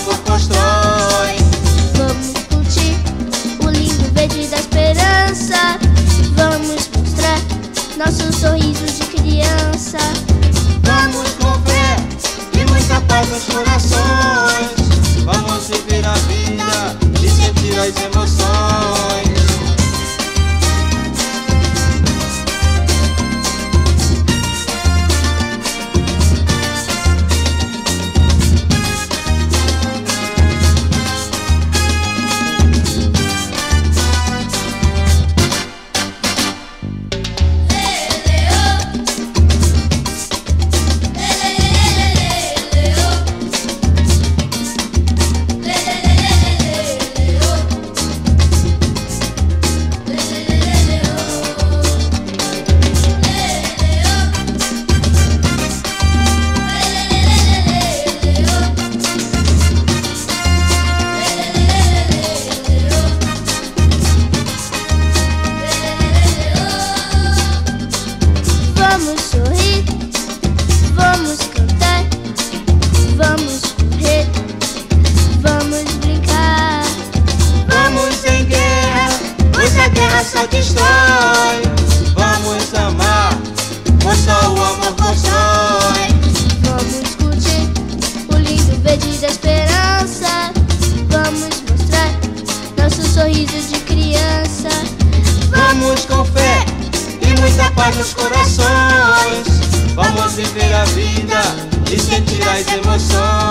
povo constrói. Vamos curtir o lindo verde da esperança. Vamos mostrar nosso sorriso de criança. Vamos com fé e muita paz nos corações. Vamos sorrir, vamos cantar, vamos correr, vamos brincar. Vamos em guerra, pois a guerra só destrói. Vamos amar, pois só o amor constrói. Vamos curtir o lindo verde da esperança. Vamos mostrar nosso sorriso de criança. Vamos muita paz nos corações. Vamos viver a vida e sentir as emoções.